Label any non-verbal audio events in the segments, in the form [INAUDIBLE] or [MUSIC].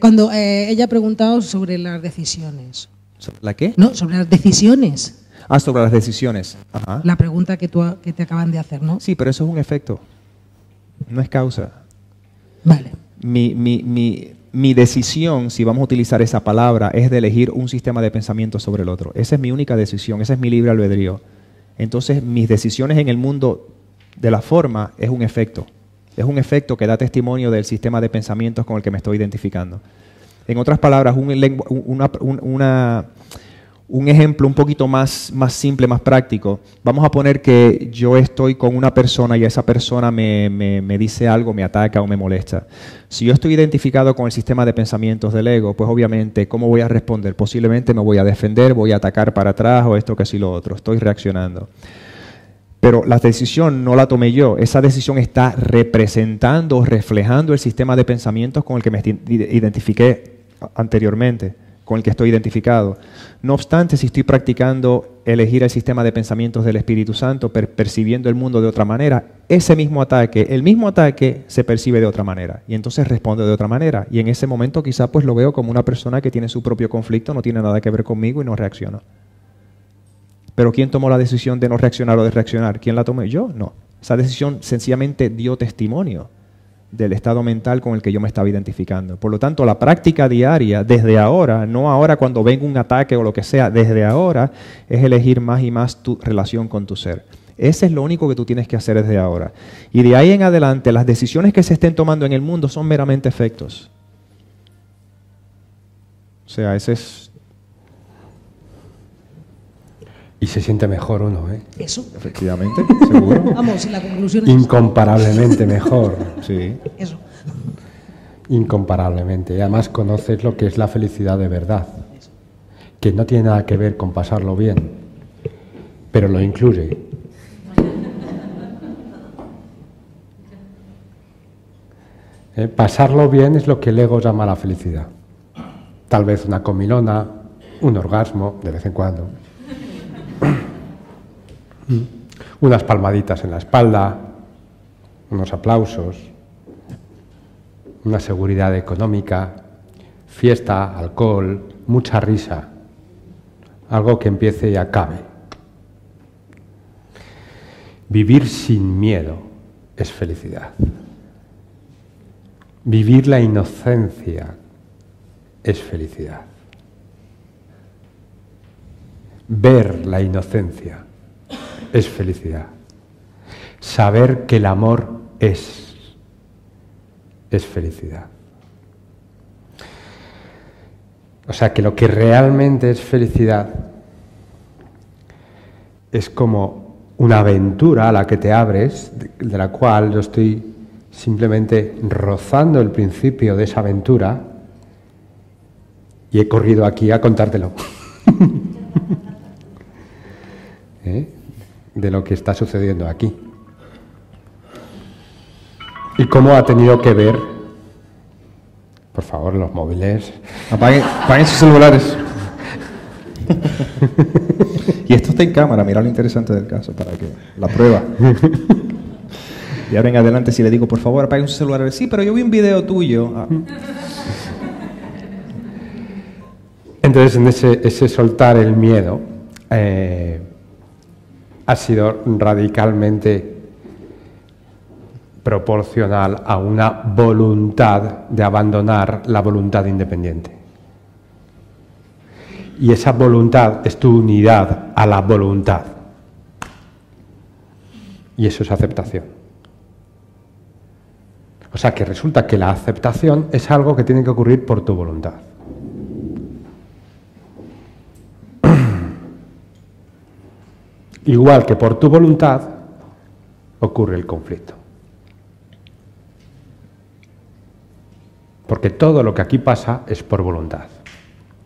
Cuando eh, ella ha preguntado sobre las decisiones. ¿La qué? No, sobre las decisiones. Ah, sobre las decisiones. Ajá. La pregunta que, tú, que te acaban de hacer, ¿no? Sí, pero eso es un efecto. No es causa. Vale. Mi, mi, mi, mi decisión, si vamos a utilizar esa palabra, es de elegir un sistema de pensamiento sobre el otro. Esa es mi única decisión, ese es mi libre albedrío. Entonces, mis decisiones en el mundo de la forma es un efecto. Es un efecto que da testimonio del sistema de pensamientos con el que me estoy identificando. En otras palabras, un, ejemplo un poquito más, más simple, más práctico. Vamos a poner que yo estoy con una persona y esa persona me, me, dice algo, me ataca o me molesta. Si yo estoy identificado con el sistema de pensamientos del ego, pues obviamente, ¿cómo voy a responder? Posiblemente me voy a defender, voy a atacar para atrás o esto que sí lo otro. Estoy reaccionando. Pero la decisión no la tomé yo, esa decisión está representando o reflejando el sistema de pensamientos con el que me identifiqué anteriormente con el que estoy identificado. No obstante, si estoy practicando elegir el sistema de pensamientos del Espíritu Santo, percibiendo el mundo de otra manera, ese mismo ataque, el mismo ataque se percibe de otra manera y entonces responde de otra manera. Y en ese momento quizá pues lo veo como una persona que tiene su propio conflicto, no tiene nada que ver conmigo y no reacciona. Pero ¿quién tomó la decisión de no reaccionar o de reaccionar? ¿Quién la tomó? Yo, no. Esa decisión sencillamente dio testimonio del estado mental con el que yo me estaba identificando. Por lo tanto, la práctica diaria, desde ahora, no ahora cuando venga un ataque o lo que sea, desde ahora, es elegir más y más tu relación con tu ser. Ese es lo único que tú tienes que hacer desde ahora. Y de ahí en adelante, las decisiones que se estén tomando en el mundo son meramente efectos. O sea, ese es y se siente mejor uno, ¿eh? Eso. Efectivamente, seguro. [LAUGHS] Vamos, la conclusión es Incomparablemente mejor. Sí. Eso. Incomparablemente. Y además conoces lo que es la felicidad de verdad. Que no tiene nada que ver con pasarlo bien, pero lo incluye. ¿Eh? Pasarlo bien es lo que el ego llama la felicidad. Tal vez una comilona, un orgasmo de vez en cuando unas palmaditas en la espalda, unos aplausos, una seguridad económica, fiesta, alcohol, mucha risa, algo que empiece y acabe. Vivir sin miedo es felicidad. Vivir la inocencia es felicidad. Ver la inocencia es felicidad. Saber que el amor es, es felicidad. O sea que lo que realmente es felicidad es como una aventura a la que te abres, de la cual yo estoy simplemente rozando el principio de esa aventura y he corrido aquí a contártelo. [LAUGHS] ¿Eh? De lo que está sucediendo aquí. ¿Y cómo ha tenido que ver? Por favor, los móviles. Apaguen, sus celulares. y esto está en cámara, mira lo interesante del caso, para que la prueba. y ahora en adelante, si le digo, por favor, apaguen sus celulares, sí, pero yo vi un video tuyo. Ah. Entonces, en ese, ese soltar el miedo, eh, ha sido radicalmente proporcional a una voluntad de abandonar la voluntad independiente. Y esa voluntad es tu unidad a la voluntad. Y eso es aceptación. O sea que resulta que la aceptación es algo que tiene que ocurrir por tu voluntad. Igual que por tu voluntad ocurre el conflicto. Porque todo lo que aquí pasa es por voluntad,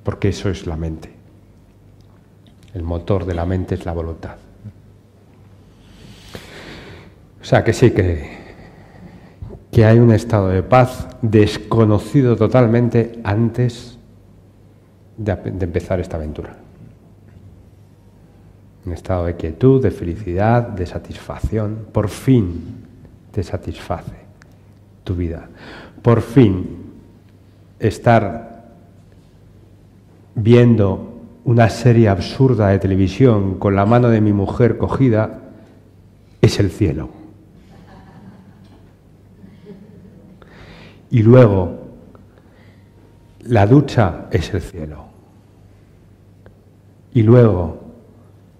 porque eso es la mente. El motor de la mente es la voluntad. O sea que sí que, que hay un estado de paz desconocido totalmente antes de, de empezar esta aventura un estado de quietud, de felicidad, de satisfacción. Por fin te satisface tu vida. Por fin estar viendo una serie absurda de televisión con la mano de mi mujer cogida es el cielo. Y luego, la ducha es el cielo. Y luego,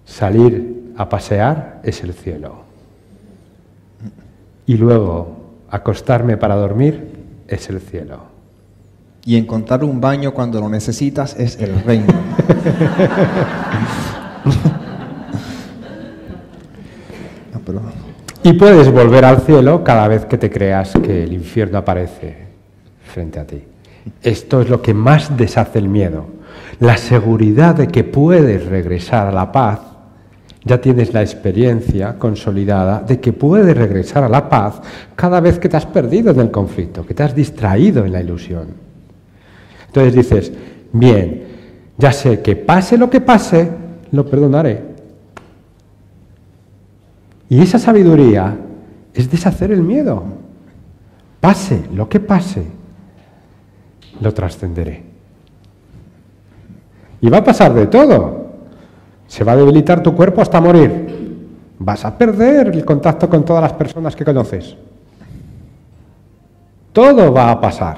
salir a pasear es el cielo. Y luego, acostarme para dormir es el cielo. Y encontrar un baño cuando lo necesitas es el reino. [LAUGHS] Y puedes volver al cielo cada vez que te creas que el infierno aparece frente a ti. Esto es lo que más deshace el miedo. La seguridad de que puedes regresar a la paz. Ya tienes la experiencia consolidada de que puedes regresar a la paz cada vez que te has perdido en el conflicto, que te has distraído en la ilusión. Entonces dices, bien, ya sé que pase lo que pase, lo perdonaré. Y esa sabiduría es deshacer el miedo. Pase lo que pase, lo trascenderé. Y va a pasar de todo. Se va a debilitar tu cuerpo hasta morir. Vas a perder el contacto con todas las personas que conoces. Todo va a pasar.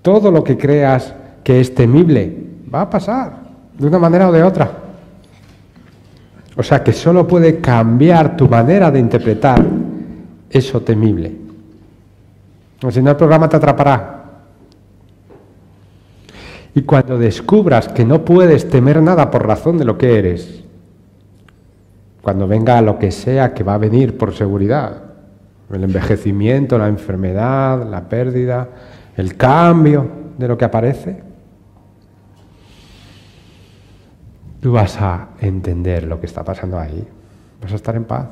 Todo lo que creas que es temible va a pasar, de una manera o de otra. O sea que solo puede cambiar tu manera de interpretar eso temible. O si no, el programa te atrapará. Y cuando descubras que no puedes temer nada por razón de lo que eres, cuando venga lo que sea que va a venir por seguridad, el envejecimiento, la enfermedad, la pérdida, el cambio de lo que aparece, tú vas a entender lo que está pasando ahí, vas a estar en paz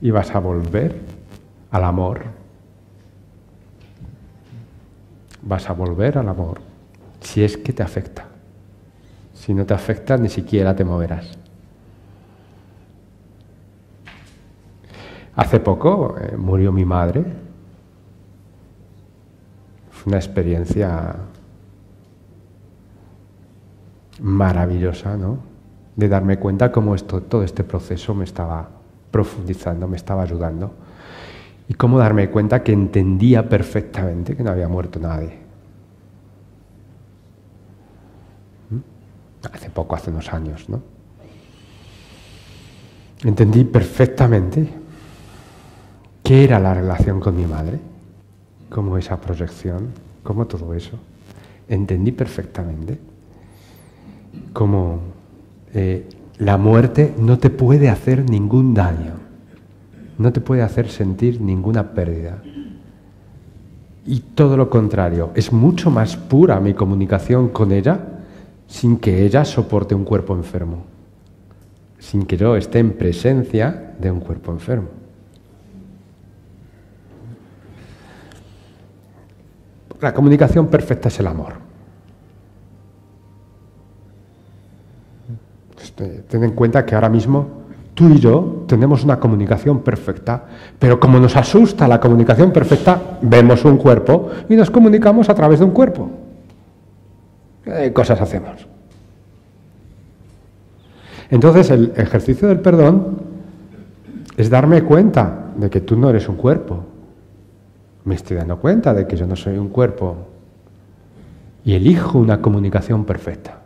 y vas a volver al amor. Vas a volver al amor si es que te afecta. Si no te afecta, ni siquiera te moverás. Hace poco eh, murió mi madre. Fue una experiencia maravillosa, ¿no? De darme cuenta cómo esto, todo este proceso me estaba profundizando, me estaba ayudando. Y cómo darme cuenta que entendía perfectamente que no había muerto nadie. ¿Mm? Hace poco, hace unos años, ¿no? Entendí perfectamente qué era la relación con mi madre, cómo esa proyección, cómo todo eso. Entendí perfectamente cómo eh, la muerte no te puede hacer ningún daño, no te puede hacer sentir ninguna pérdida. Y todo lo contrario, es mucho más pura mi comunicación con ella sin que ella soporte un cuerpo enfermo, sin que yo esté en presencia de un cuerpo enfermo. La comunicación perfecta es el amor. Este, Ten en cuenta que ahora mismo tú y yo tenemos una comunicación perfecta, pero como nos asusta la comunicación perfecta, vemos un cuerpo y nos comunicamos a través de un cuerpo. ¿Qué cosas hacemos? Entonces el ejercicio del perdón es darme cuenta de que tú no eres un cuerpo. Me estoy dando cuenta de que yo no soy un cuerpo y elijo una comunicación perfecta.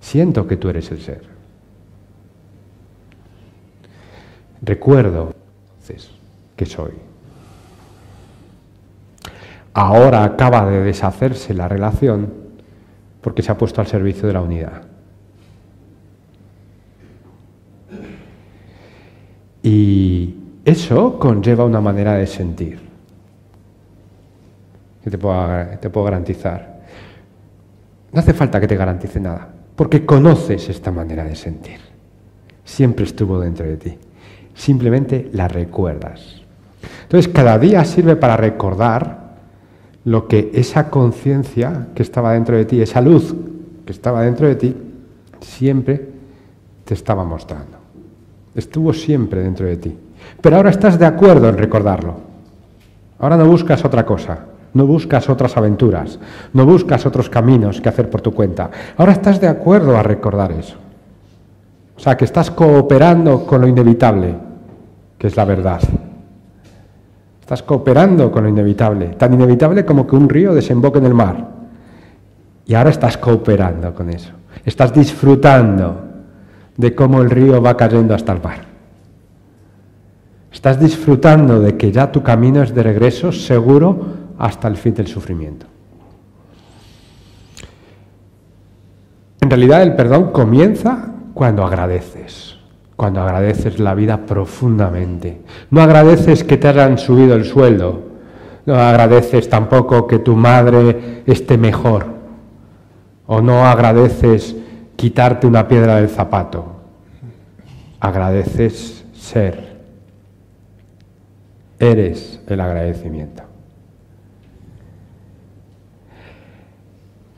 Siento que tú eres el ser. Recuerdo entonces que soy. Ahora acaba de deshacerse la relación porque se ha puesto al servicio de la unidad. Y eso conlleva una manera de sentir que te puedo, te puedo garantizar. No hace falta que te garantice nada, porque conoces esta manera de sentir. Siempre estuvo dentro de ti. Simplemente la recuerdas. Entonces, cada día sirve para recordar lo que esa conciencia que estaba dentro de ti, esa luz que estaba dentro de ti, siempre te estaba mostrando. Estuvo siempre dentro de ti. Pero ahora estás de acuerdo en recordarlo. Ahora no buscas otra cosa, no buscas otras aventuras, no buscas otros caminos que hacer por tu cuenta. Ahora estás de acuerdo a recordar eso. O sea, que estás cooperando con lo inevitable, que es la verdad. Estás cooperando con lo inevitable, tan inevitable como que un río desemboque en el mar. Y ahora estás cooperando con eso. Estás disfrutando de cómo el río va cayendo hasta el mar. Estás disfrutando de que ya tu camino es de regreso seguro hasta el fin del sufrimiento. En realidad el perdón comienza cuando agradeces, cuando agradeces la vida profundamente. No agradeces que te hayan subido el sueldo, no agradeces tampoco que tu madre esté mejor, o no agradeces quitarte una piedra del zapato, agradeces ser. Eres el agradecimiento.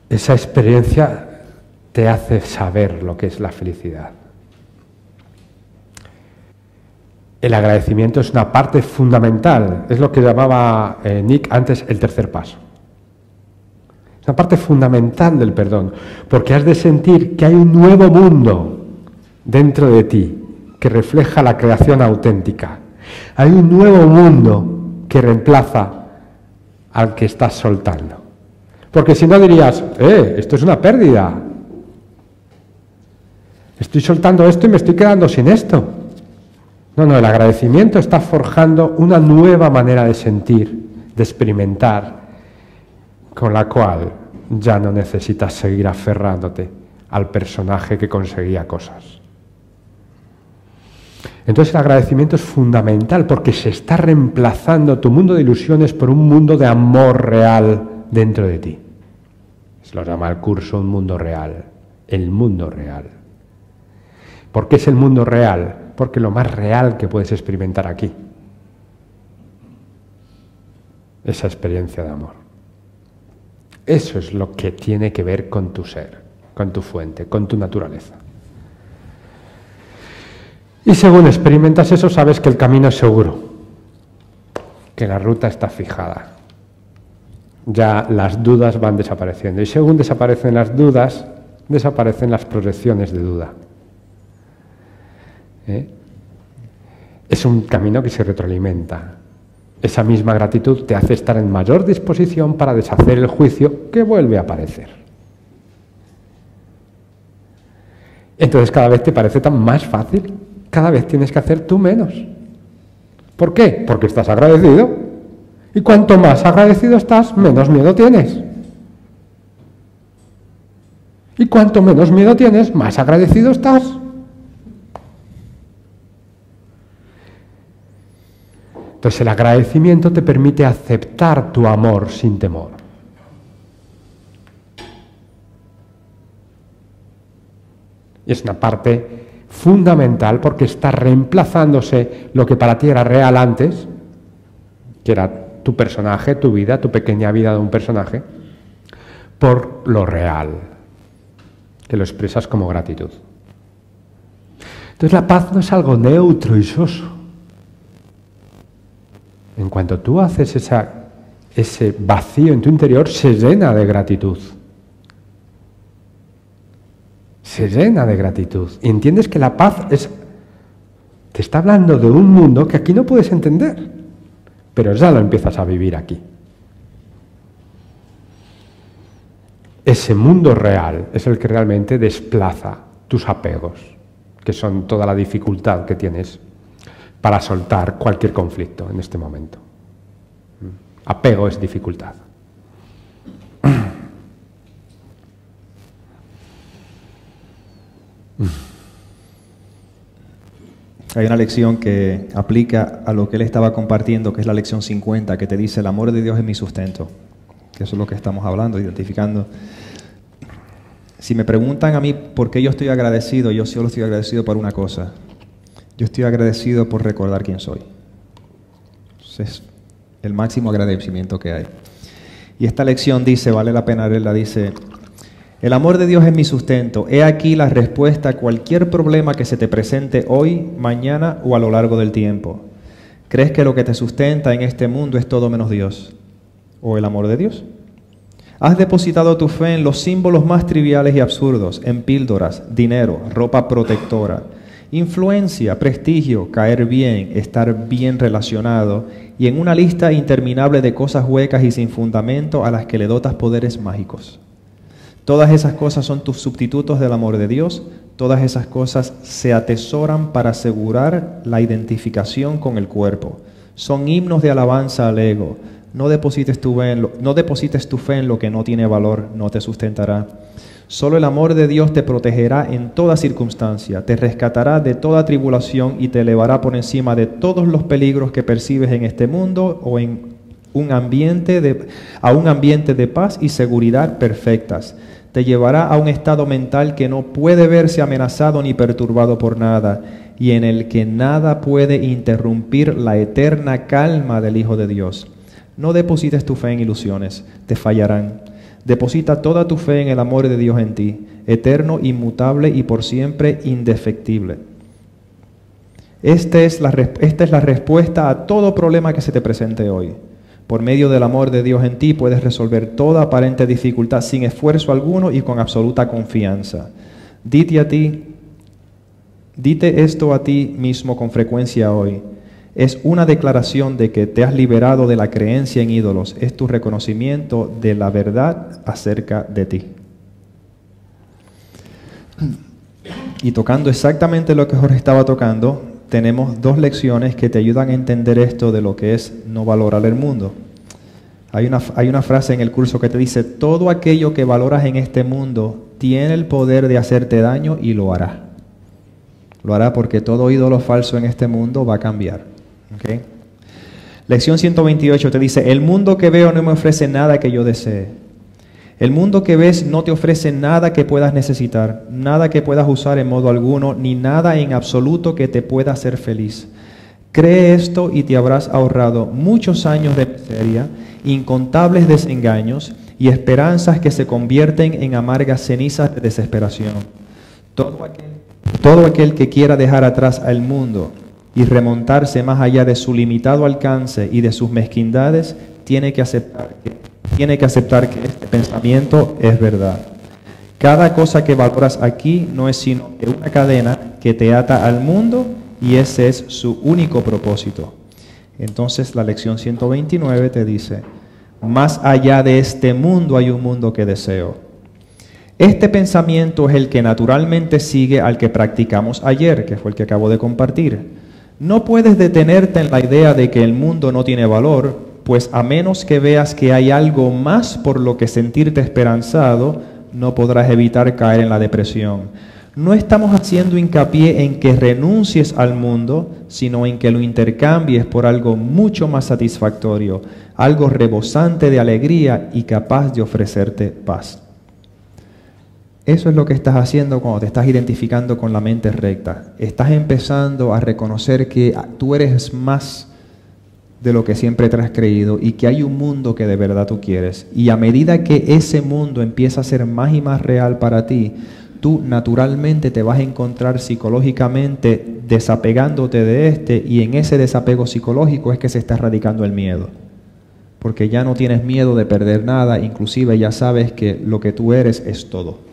Esa experiencia te hace saber lo que es la felicidad. El agradecimiento es una parte fundamental, es lo que llamaba eh, Nick antes el tercer paso. Es una parte fundamental del perdón, porque has de sentir que hay un nuevo mundo dentro de ti que refleja la creación auténtica. Hay un nuevo mundo que reemplaza al que estás soltando. Porque si no dirías, eh, esto es una pérdida, Estoy soltando esto y me estoy quedando sin esto. No, no, el agradecimiento está forjando una nueva manera de sentir, de experimentar, con la cual ya no necesitas seguir aferrándote al personaje que conseguía cosas. Entonces el agradecimiento es fundamental porque se está reemplazando tu mundo de ilusiones por un mundo de amor real dentro de ti. Se lo llama el curso un mundo real, el mundo real. ¿Por qué es el mundo real? Porque lo más real que puedes experimentar aquí. Esa experiencia de amor. Eso es lo que tiene que ver con tu ser, con tu fuente, con tu naturaleza. Y según experimentas eso, sabes que el camino es seguro, que la ruta está fijada. Ya las dudas van desapareciendo. Y según desaparecen las dudas, desaparecen las proyecciones de duda. ¿Eh? Es un camino que se retroalimenta. Esa misma gratitud te hace estar en mayor disposición para deshacer el juicio que vuelve a aparecer. Entonces cada vez te parece tan más fácil, cada vez tienes que hacer tú menos. ¿Por qué? Porque estás agradecido. Y cuanto más agradecido estás, menos miedo tienes. Y cuanto menos miedo tienes, más agradecido estás. Entonces el agradecimiento te permite aceptar tu amor sin temor. Y es una parte fundamental porque está reemplazándose lo que para ti era real antes, que era tu personaje, tu vida, tu pequeña vida de un personaje, por lo real, que lo expresas como gratitud. Entonces la paz no es algo neutro y soso. En cuanto tú haces ese vacío en tu interior, se llena de gratitud. Se llena de gratitud. Y entiendes que la paz es... Te está hablando de un mundo que aquí no puedes entender, pero ya lo empiezas a vivir aquí. Ese mundo real es el que realmente desplaza tus apegos, que son toda la dificultad que tienes para soltar cualquier conflicto en este momento. Apego es dificultad. Hay una lección que aplica a lo que él estaba compartiendo, que es la lección 50, que te dice, el amor de Dios es mi sustento. Que eso es lo que estamos hablando, identificando. Si me preguntan a mí por qué yo estoy agradecido, yo solo estoy agradecido por una cosa, yo estoy agradecido por recordar quién soy. Es el máximo agradecimiento que hay. Y esta lección dice, vale la pena leerla, dice, el amor de Dios es mi sustento. He aquí la respuesta a cualquier problema que se te presente hoy, mañana o a lo largo del tiempo. ¿Crees que lo que te sustenta en este mundo es todo menos Dios o el amor de Dios? Has depositado tu fe en los símbolos más triviales y absurdos, en píldoras, dinero, ropa protectora, influencia, prestigio, caer bien, estar bien relacionado y en una lista interminable de cosas huecas y sin fundamento a las que le dotas poderes mágicos. Todas esas cosas son tus sustitutos del amor de Dios, todas esas cosas se atesoran para asegurar la identificación con el cuerpo. Son himnos de alabanza al ego. No deposites tu fe en lo, tu fe en lo que no tiene valor, no te sustentará. Solo el amor de Dios te protegerá en toda circunstancia, te rescatará de toda tribulación y te elevará por encima de todos los peligros que percibes en este mundo o en un ambiente de, a un ambiente de paz y seguridad perfectas. Te llevará a un estado mental que no puede verse amenazado ni perturbado por nada y en el que nada puede interrumpir la eterna calma del Hijo de Dios. No deposites tu fe en ilusiones, te fallarán. Deposita toda tu fe en el amor de Dios en ti, eterno, inmutable y por siempre indefectible. Esta es, la, esta es la respuesta a todo problema que se te presente hoy. Por medio del amor de Dios en ti puedes resolver toda aparente dificultad sin esfuerzo alguno y con absoluta confianza. Dite a ti, dite esto a ti mismo con frecuencia hoy es una declaración de que te has liberado de la creencia en ídolos, es tu reconocimiento de la verdad acerca de ti. Y tocando exactamente lo que Jorge estaba tocando, tenemos dos lecciones que te ayudan a entender esto de lo que es no valorar el mundo. Hay una, hay una frase en el curso que te dice, todo aquello que valoras en este mundo tiene el poder de hacerte daño y lo hará. Lo hará porque todo ídolo falso en este mundo va a cambiar. Lección 128 te dice, el mundo que veo no me ofrece nada que yo desee. El mundo que ves no te ofrece nada que puedas necesitar, nada que puedas usar en modo alguno, ni nada en absoluto que te pueda hacer feliz. Cree esto y te habrás ahorrado muchos años de miseria, incontables desengaños y esperanzas que se convierten en amargas cenizas de desesperación. Todo aquel, todo aquel que quiera dejar atrás al mundo y remontarse más allá de su limitado alcance y de sus mezquindades, tiene que aceptar que, este pensamiento es verdad. Cada cosa que valoras aquí no es sino una cadena que te ata al mundo y ese es su único propósito. Entonces la lección 129 te dice, más allá de este mundo hay un mundo que deseo. Este pensamiento es el que naturalmente sigue al que practicamos ayer, que fue el que acabo de compartir. No puedes detenerte en la idea de que el mundo no tiene valor, pues a menos que veas que hay algo más por lo que sentirte esperanzado, no podrás evitar caer en la depresión. No estamos haciendo hincapié en que renuncies al mundo, sino en que lo intercambies por algo mucho más satisfactorio, algo rebosante de alegría y capaz de ofrecerte paz. Eso es lo que estás haciendo cuando te estás identificando con la mente recta. Estás empezando a reconocer que tú eres más de lo que siempre te has creído y que hay un mundo que de verdad tú quieres. Y a medida que ese mundo empieza a ser más y más real para ti, tú naturalmente te vas a encontrar psicológicamente desapegándote de este y en ese desapego psicológico es que se está radicando el miedo. Porque ya no tienes miedo de perder nada, inclusive ya sabes que lo que tú eres es todo.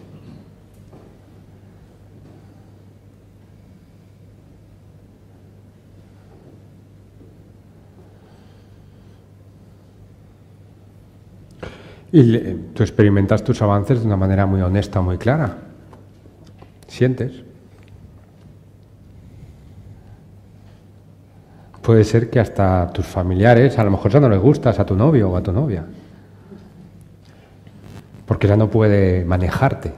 Y tú experimentas tus avances de una manera muy honesta, muy clara. Sientes. Puede ser que hasta tus familiares, a lo mejor ya no les gustas a tu novio o a tu novia. Porque ya no puede manejarte.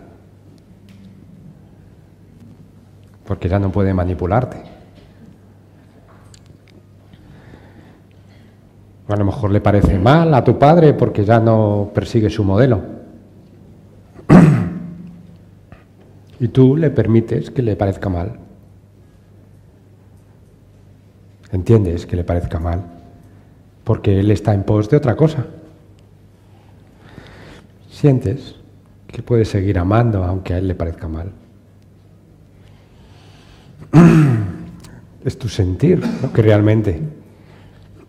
Porque ya no puede manipularte. A lo mejor le parece mal a tu padre porque ya no persigue su modelo. y tú le permites que le parezca mal. ¿Entiendes que le parezca mal? Porque él está en pos de otra cosa. Sientes que puedes seguir amando aunque a él le parezca mal. [CLEARS THROAT] es tu sentir, ¿no? que realmente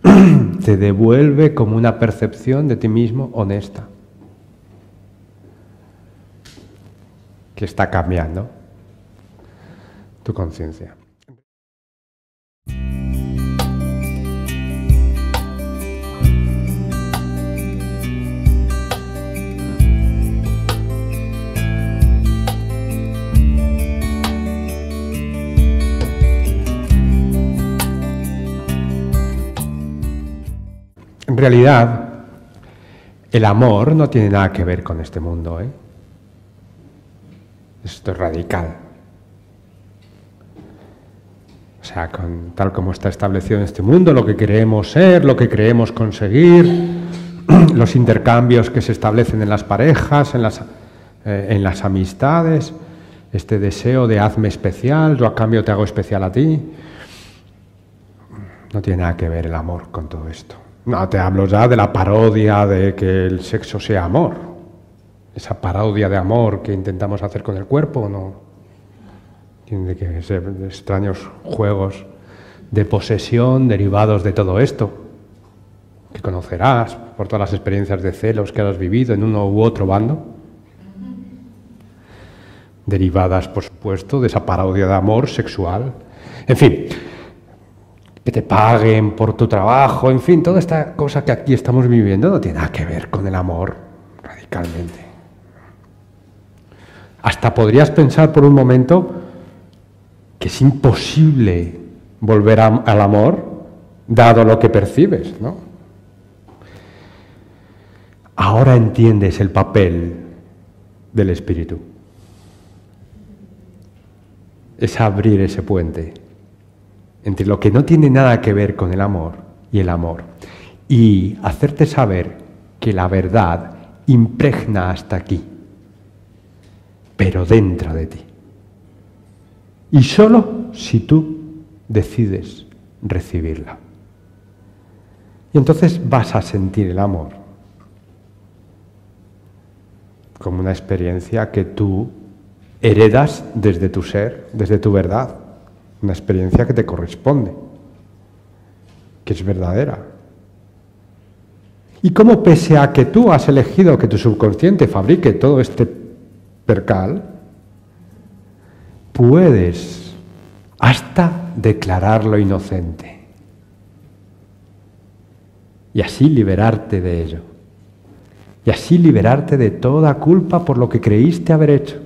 [CLEARS THROAT] te devuelve como una percepción de ti mismo honesta, que está cambiando tu conciencia. En realidad, el amor no tiene nada que ver con este mundo. ¿eh? Esto es radical. O sea, con, tal como está establecido en este mundo, lo que creemos ser, lo que creemos conseguir, [CLEARS THROAT] los intercambios que se establecen en las parejas, en las, eh, en las amistades, este deseo de hazme especial, yo a cambio te hago especial a ti. No tiene nada que ver el amor con todo esto. No te hablo ya de la parodia de que el sexo sea amor. Esa parodia de amor que intentamos hacer con el cuerpo, no. Tiene que ser extraños juegos de posesión derivados de todo esto, que conocerás por todas las experiencias de celos que has vivido en uno u otro bando, derivadas, por supuesto, de esa parodia de amor sexual. En fin, que te paguen por tu trabajo, en fin, toda esta cosa que aquí estamos viviendo no tiene nada que ver con el amor radicalmente. Hasta podrías pensar por un momento que es imposible volver al amor dado lo que percibes, ¿no? Ahora entiendes el papel del espíritu. Es abrir ese puente entre lo que no tiene nada que ver con el amor y el amor, y hacerte saber que la verdad impregna hasta aquí, pero dentro de ti. Y solo si tú decides recibirla. Y entonces vas a sentir el amor como una experiencia que tú heredas desde tu ser, desde tu verdad una experiencia que te corresponde, que es verdadera. Y cómo pese a que tú has elegido que tu subconsciente fabrique todo este percal, puedes hasta declararlo inocente y así liberarte de ello y así liberarte de toda culpa por lo que creíste haber hecho.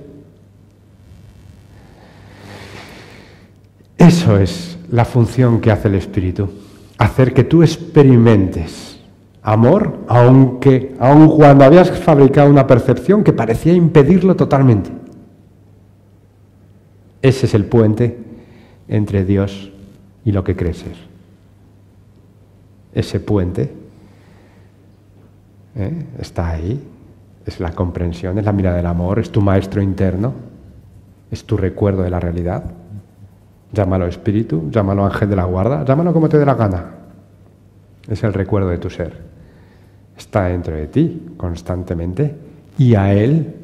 Eso es la función que hace el Espíritu, hacer que tú experimentes amor, aunque aun cuando habías fabricado una percepción que parecía impedirlo totalmente. Ese es el puente entre Dios y lo que crees ser. Ese puente ¿eh? está ahí, es la comprensión, es la mirada del amor, es tu maestro interno, es tu recuerdo de la realidad. Llámalo espíritu, llámalo ángel de la guarda, llámalo como te dé la gana. Es el recuerdo de tu ser. Está dentro de ti constantemente y a él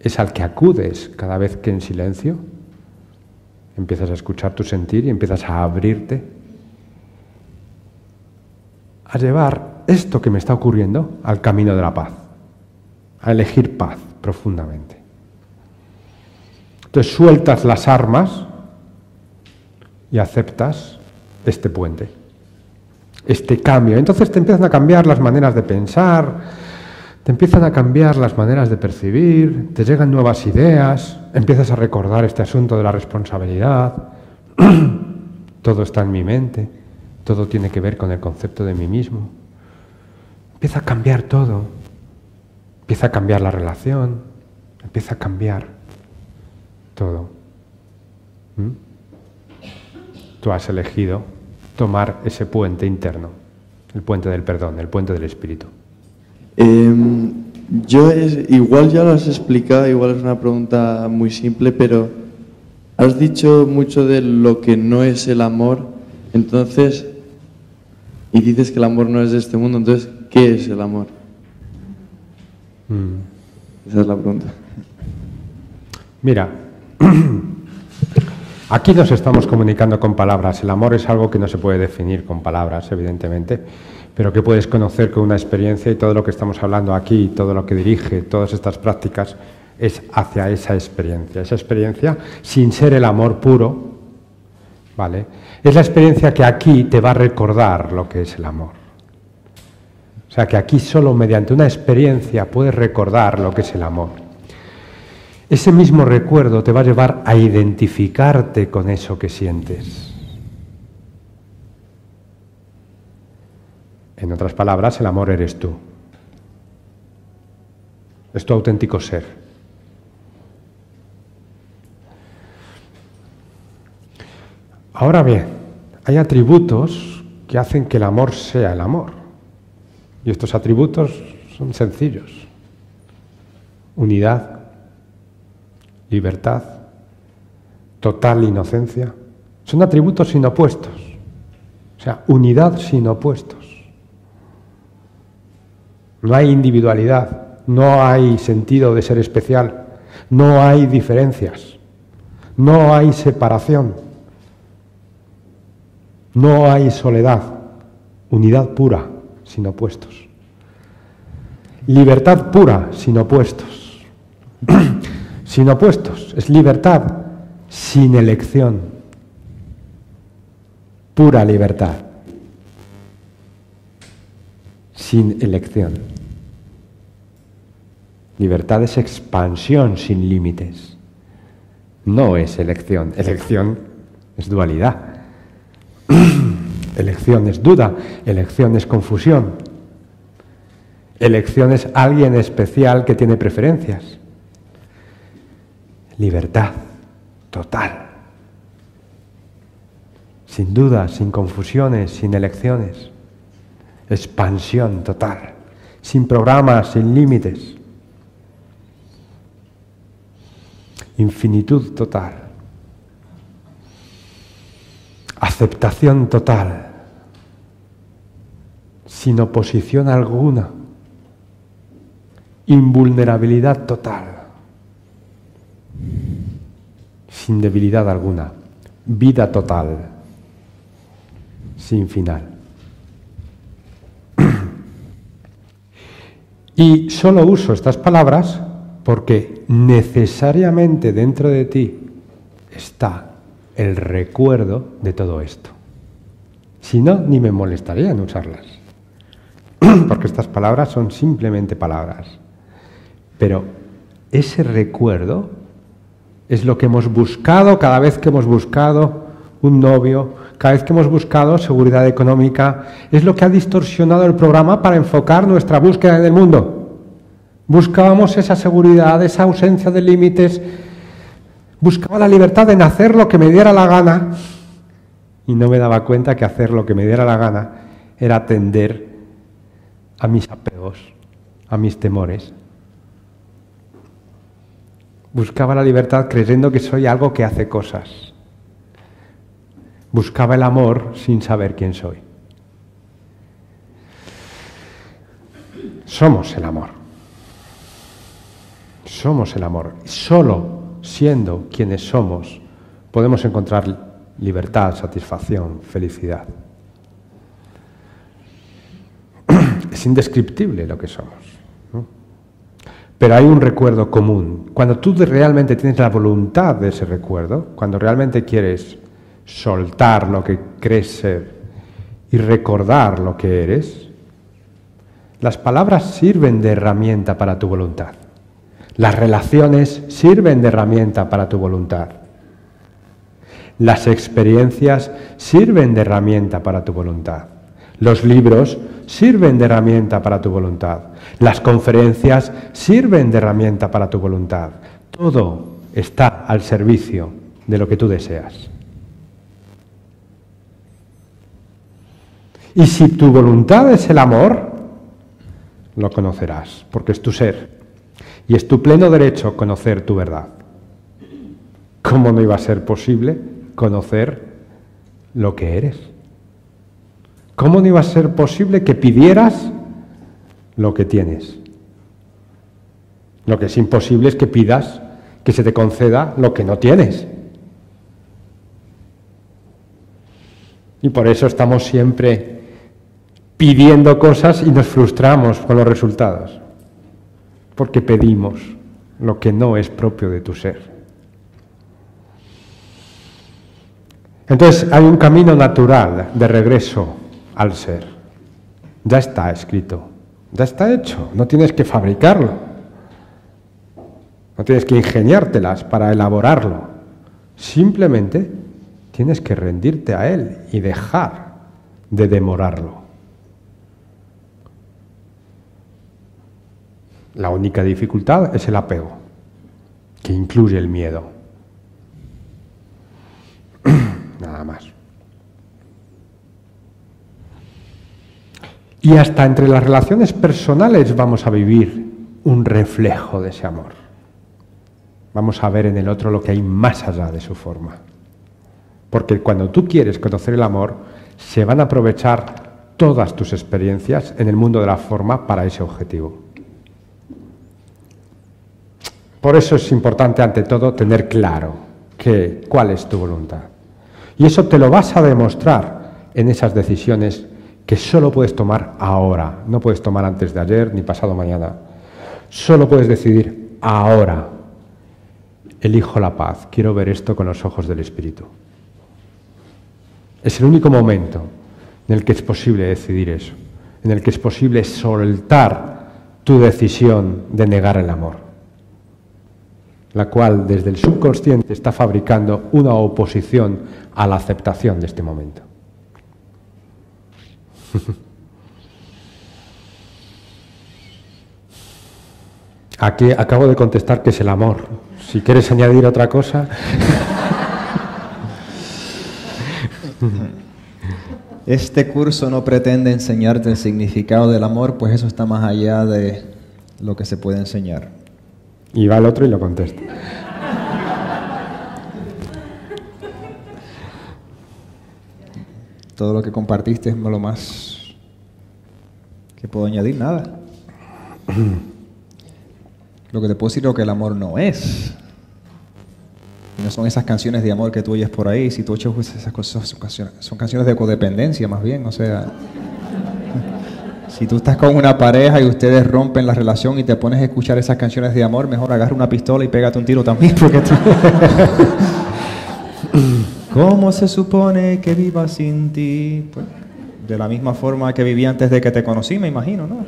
es al que acudes cada vez que en silencio empiezas a escuchar tu sentir y empiezas a abrirte a llevar esto que me está ocurriendo al camino de la paz, a elegir paz profundamente. Entonces sueltas las armas y aceptas este puente, este cambio. Entonces te empiezan a cambiar las maneras de pensar, te empiezan a cambiar las maneras de percibir, te llegan nuevas ideas, empiezas a recordar este asunto de la responsabilidad. [CLEARS THROAT] todo está en mi mente, todo tiene que ver con el concepto de mí mismo. Empieza a cambiar todo, empieza a cambiar la relación, empieza a cambiar todo. ¿Mm? Tú has elegido tomar ese puente interno, el puente del perdón, el puente del espíritu. Em, yo es, igual ya lo has explicado, igual es una pregunta muy simple, pero has dicho mucho de lo que no es el amor, entonces, y dices que el amor no es de este mundo, entonces, ¿qué es el amor? Mm. Esa es la pregunta. Mira, [CLEARS THROAT] Aquí nos estamos comunicando con palabras. El amor es algo que no se puede definir con palabras, evidentemente, pero que puedes conocer con una experiencia y todo lo que estamos hablando aquí, todo lo que dirige, todas estas prácticas, es hacia esa experiencia. Esa experiencia, sin ser el amor puro, ¿vale? Es la experiencia que aquí te va a recordar lo que es el amor. O sea que aquí solo mediante una experiencia puedes recordar lo que es el amor. Ese mismo recuerdo te va a llevar a identificarte con eso que sientes. En otras palabras, el amor eres tú. Es tu auténtico ser. Ahora bien, hay atributos que hacen que el amor sea el amor. Y estos atributos son sencillos. Unidad, libertad, total inocencia. Son atributos sin opuestos. O sea, unidad sin opuestos. No hay individualidad, no hay sentido de ser especial, no hay diferencias, no hay separación, no hay soledad, unidad pura, sin opuestos. Libertad pura, sin opuestos. [CLEARS THROAT] sin opuestos, es libertad sin elección, pura libertad, sin elección. Libertad es expansión sin límites, no es elección, elección es dualidad. [CLEARS THROAT] elección es duda, elección es confusión. Elección es alguien especial que tiene preferencias libertad total. Sin dudas, sin confusiones, sin elecciones. Expansión total. Sin programas, sin límites. Infinitud total. Aceptación total. Sin oposición alguna. Invulnerabilidad total sin debilidad alguna, vida total, sin final. [CLEARS THROAT] Y solo uso estas palabras porque necesariamente dentro de ti está el recuerdo de todo esto. Si no, ni me molestaría en usarlas. [CLEARS THROAT] Porque estas palabras son simplemente palabras. Pero ese recuerdo es lo que hemos buscado cada vez que hemos buscado un novio, cada vez que hemos buscado seguridad económica. Es lo que ha distorsionado el programa para enfocar nuestra búsqueda en el mundo. Buscábamos esa seguridad, esa ausencia de límites. Buscaba la libertad en hacer lo que me diera la gana. Y no me daba cuenta que hacer lo que me diera la gana era atender a mis apegos, a mis temores. Buscaba la libertad creyendo que soy algo que hace cosas. Buscaba el amor sin saber quién soy. Somos el amor. Somos el amor. Solo siendo quienes somos podemos encontrar libertad, satisfacción, felicidad. [CLEARS THROAT] Es indescriptible lo que somos. Pero hay un recuerdo común. Cuando tú realmente tienes la voluntad de ese recuerdo, cuando realmente quieres soltar lo que crees ser y recordar lo que eres, las palabras sirven de herramienta para tu voluntad. Las relaciones sirven de herramienta para tu voluntad. Las experiencias sirven de herramienta para tu voluntad. Los libros sirven de herramienta para tu voluntad. Las conferencias sirven de herramienta para tu voluntad. Todo está al servicio de lo que tú deseas. Y si tu voluntad es el amor, lo conocerás, porque es tu ser. Y es tu pleno derecho conocer tu verdad. ¿Cómo no iba a ser posible conocer lo que eres? ¿Cómo no iba a ser posible que pidieras lo que tienes? Lo que es imposible es que pidas que se te conceda lo que no tienes. Y por eso estamos siempre pidiendo cosas y nos frustramos con los resultados. Porque pedimos lo que no es propio de tu ser. Entonces hay un camino natural de regreso al ser. Ya está escrito, ya está hecho, no tienes que fabricarlo, no tienes que ingeniártelas para elaborarlo. Simplemente tienes que rendirte a Él y dejar de demorarlo. La única dificultad es el apego, que incluye el miedo. Nada más. Y hasta entre las relaciones personales vamos a vivir un reflejo de ese amor. Vamos a ver en el otro lo que hay más allá de su forma. Porque cuando tú quieres conocer el amor, se van a aprovechar todas tus experiencias en el mundo de la forma para ese objetivo. Por eso es importante, ante todo, tener claro que, cuál es tu voluntad. Y eso te lo vas a demostrar en esas decisiones que solo puedes tomar ahora. No puedes tomar antes de ayer ni pasado mañana. Solo puedes decidir ahora. Elijo la paz. Quiero ver esto con los ojos del Espíritu. Es el único momento en el que es posible decidir eso, en el que es posible soltar tu decisión de negar el amor, la cual desde el subconsciente está fabricando una oposición a la aceptación de este momento. [LAUGHS] Aquí acabo de contestar que es el amor. Si quieres añadir otra cosa. [LAUGHS] Este curso no pretende enseñarte el significado del amor, pues eso está más allá de lo que se puede enseñar. Y va el otro y lo contesta. Todo lo que compartiste es lo más que puedo añadir, nada. [CLEARS THROAT] Lo que te puedo decir es que el amor no es. No son esas canciones de amor que tú oyes por ahí. Si tú oyes esas cosas, son canciones, de codependencia más bien. O sea, [LAUGHS] si tú estás con una pareja y ustedes rompen la relación y te pones a escuchar esas canciones de amor, mejor agarra una pistola y pégate un tiro también. Porque [LAUGHS] ¿Cómo se supone que viva sin ti? Pues, de la misma forma que viví antes de que te conocí, me imagino, ¿no?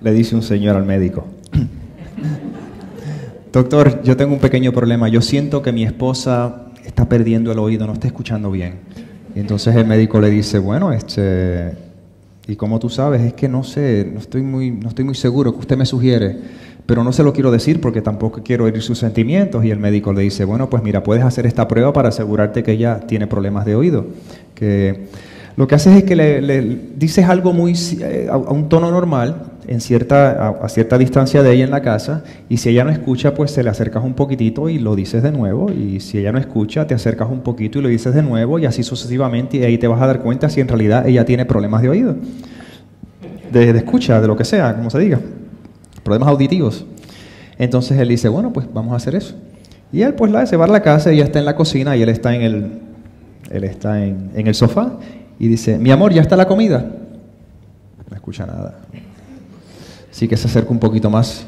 Le dice un señor al médico, doctor, yo tengo un pequeño problema, yo siento que mi esposa está perdiendo el oído, no está escuchando bien. Y entonces el médico le dice, bueno, este, y como tú sabes, es que no sé, no estoy muy, no estoy muy seguro que usted me sugiere, pero no se lo quiero decir porque tampoco quiero herir sus sentimientos. Y el médico le dice, bueno, pues mira, puedes hacer esta prueba para asegurarte que ella tiene problemas de oído. Que lo que haces es que le, dices algo muy eh, a, un tono normal, en cierta, a, cierta distancia de ella en la casa, y si ella no escucha, pues se le acercas un poquitito y lo dices de nuevo, y si ella no escucha, te acercas un poquito y lo dices de nuevo, y así sucesivamente, y ahí te vas a dar cuenta si en realidad ella tiene problemas de oído, de, de escucha, de lo que sea, como se diga, problemas auditivos. Entonces él dice, bueno, pues vamos a hacer eso. Y él pues la, se va a la casa, ella está en la cocina y él está en el, él está en, en el sofá y dice, mi amor, ¿ya está la comida? No escucha nada. Así que se acerca un poquito más.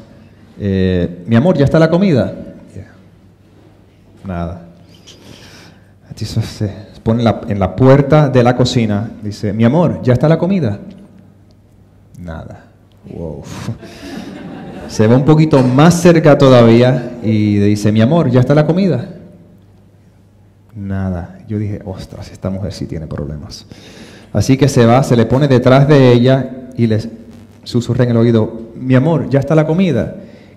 Eh, mi amor, ¿ya está la comida? Nada. Se pone en la puerta de la cocina. Dice, mi amor, ¿ya está la comida? Nada. Wow. [LAUGHS] Se va un poquito más cerca todavía y dice, mi amor, ¿ya está la comida? Nada. Yo dije, ostras, esta mujer sí tiene problemas. Así que se va, se le pone detrás de ella y le susurra en el oído, mi amor, ¿ya está la comida?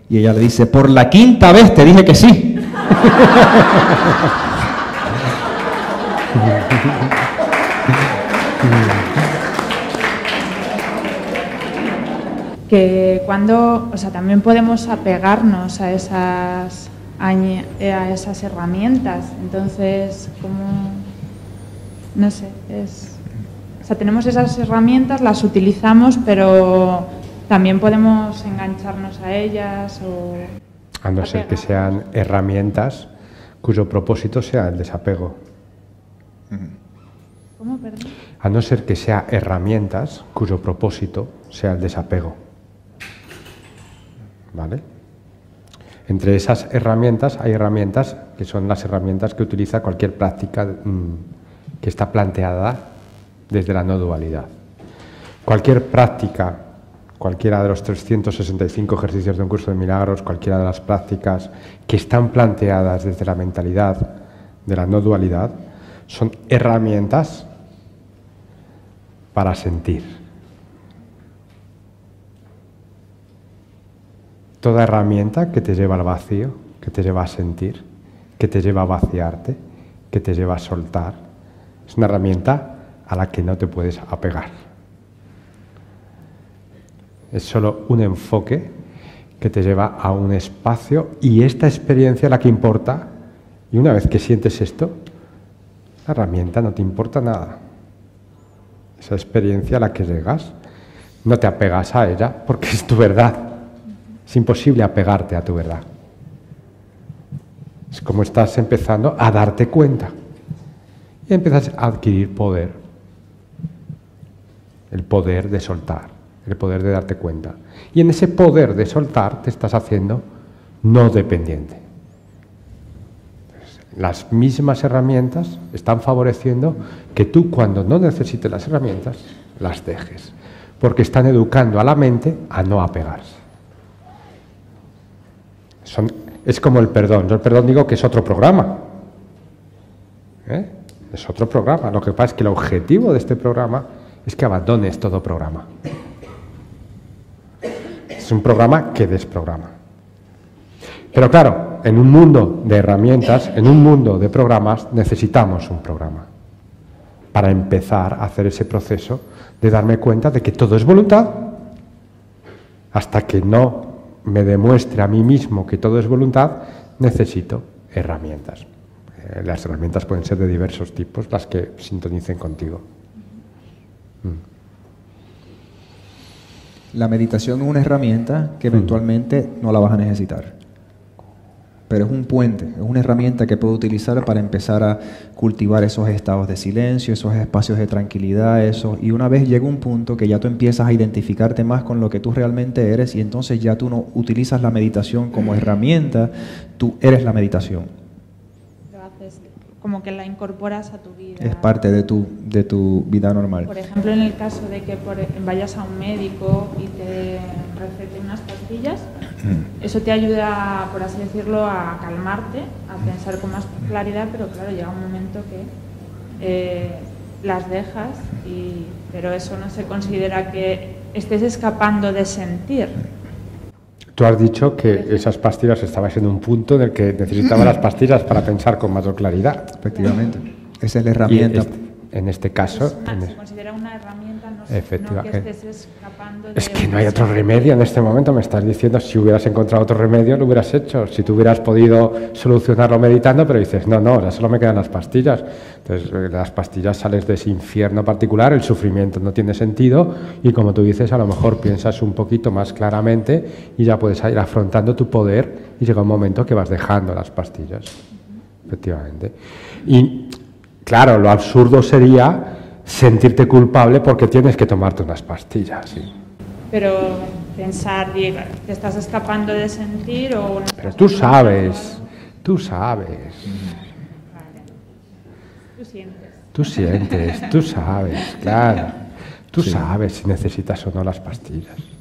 Y ella le dice, por la quinta vez te dije que sí. [LAUGHS] que cuando, o sea, también podemos apegarnos a esas eh, a esas herramientas. Entonces, como, no sé, es, o sea, tenemos esas herramientas, las utilizamos, pero también podemos engancharnos a ellas o... A no ser que sean herramientas cuyo propósito sea el desapego. ¿Cómo, perdón? A no ser que sea herramientas cuyo propósito sea el desapego. ¿Vale? Entre esas herramientas hay herramientas que son las herramientas que utiliza cualquier práctica mm, que está planteada desde la no dualidad. Cualquier práctica, cualquiera de los 365 ejercicios de un curso de milagros, cualquiera de las prácticas que están planteadas desde la mentalidad de la no dualidad, son herramientas para sentir. Toda herramienta que te lleva al vacío, que te lleva a sentir, que te lleva a vaciarte, que te lleva a soltar, es una herramienta a la que no te puedes apegar. Es solo un enfoque que te lleva a un espacio y esta experiencia la que importa. Y una vez que sientes esto, la herramienta no te importa nada. Esa experiencia a la que llegas, no te apegas a ella porque es tu verdad. Es imposible apegarte a tu verdad. Es como estás empezando a darte cuenta. Y empiezas a adquirir poder. El poder de soltar, el poder de darte cuenta. Y en ese poder de soltar te estás haciendo no dependiente. Las mismas herramientas están favoreciendo que tú cuando no necesites las herramientas, las dejes. Porque están educando a la mente a no apegarse es como el perdón. Yo el perdón digo que es otro programa. ¿eh? Es otro programa. Lo que pasa es que el objetivo de este programa es que abandones todo programa. Es un programa que desprograma. Pero claro, en un mundo de herramientas, en un mundo de programas, necesitamos un programa para empezar a hacer ese proceso de darme cuenta de que todo es voluntad hasta que no me demuestre a mí mismo que todo es voluntad, necesito herramientas. Eh, las herramientas pueden ser de diversos tipos, las que sintonicen contigo. Mm. La meditación es una herramienta que eventualmente no la vas a necesitar pero es un puente, es una herramienta que puedo utilizar para empezar a cultivar esos estados de silencio, esos espacios de tranquilidad, eso. Y una vez llega un punto que ya tú empiezas a identificarte más con lo que tú realmente eres y entonces ya tú no utilizas la meditación como herramienta, tú eres la meditación como que la incorporas a tu vida. Es parte de tu, de tu vida normal. Por ejemplo, en el caso de que vayas a un médico y te recete unas pastillas, [CLEARS THROAT] eso te ayuda, por así decirlo, a calmarte, a pensar con más claridad, pero claro, llega un momento que eh, las dejas, y, pero eso no se considera que estés escapando de sentir. Tú has dicho que esas pastillas estabas en un punto en el que necesitaba las pastillas para pensar con mayor claridad. Efectivamente. Esa es la herramienta. Este, en este caso. se considera una herramienta, no, Efectivamente. que estés escapando Es que no hay otro remedio en este momento. Me estás diciendo, si hubieras encontrado otro remedio, lo hubieras hecho. Si tú hubieras podido solucionarlo meditando, pero dices, no, no, ya solo me quedan las pastillas. Entonces, eh, las pastillas sales de ese infierno particular, el sufrimiento no tiene sentido y como tú dices, a lo mejor piensas un poquito más claramente y ya puedes ir afrontando tu poder y llega un momento que vas dejando las pastillas. Efectivamente. Y Claro, lo absurdo sería sentirte culpable porque tienes que tomarte unas pastillas. Pero pensar, te estás escapando de sentir o... Pero tú sabes, tú sabes. Tú sientes. Tú sientes, tú sabes, [LAUGHS] claro. Tú sabes si necesitas o no las pastillas.